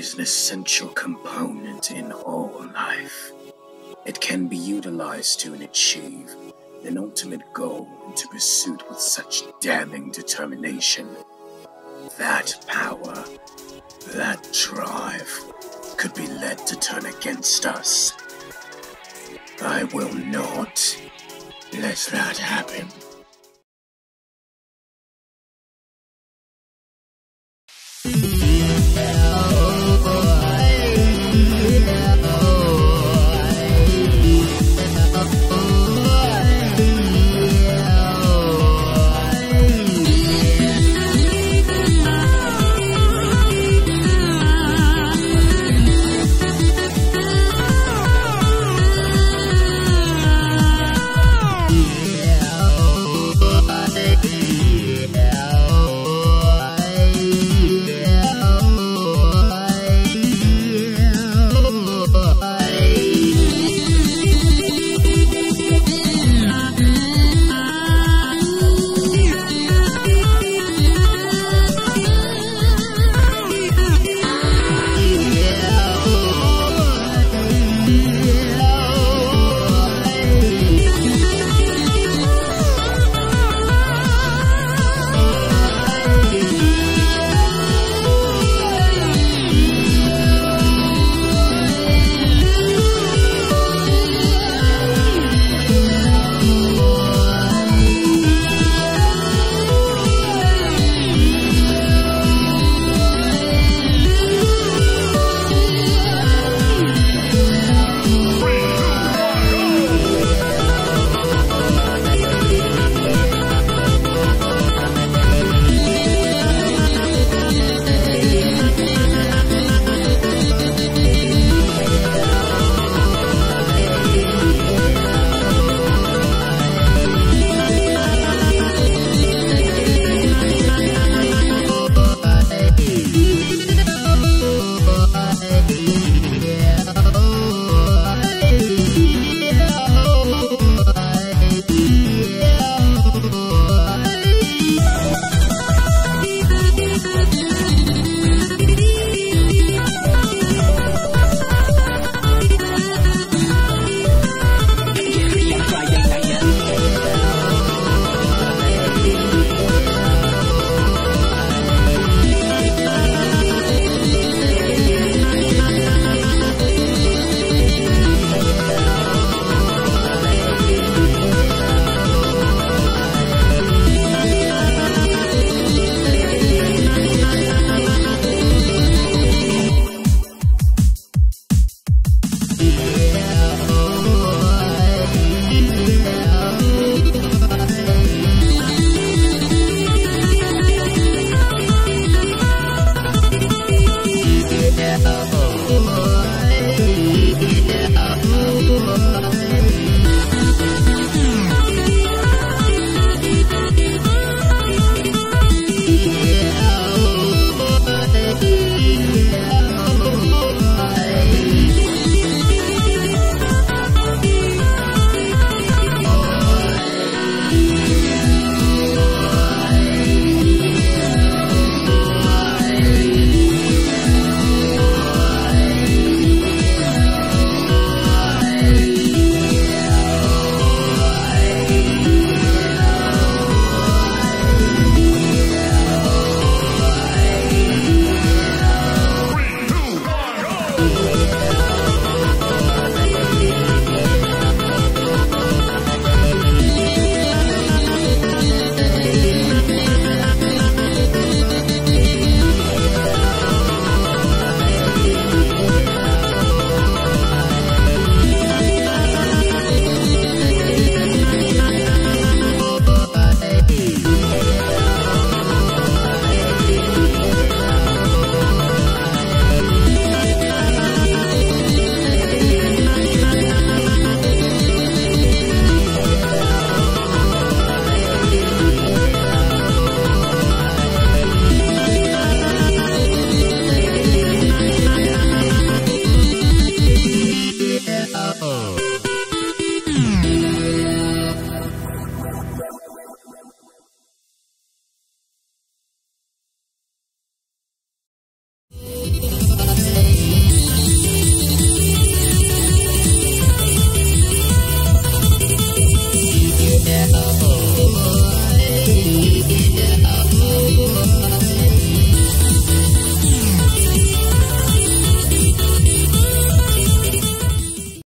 is an essential component in all life. It can be utilized to achieve an ultimate goal into pursuit with such damning determination. That power, that drive, could be led to turn against us. I will not let that happen. Oh.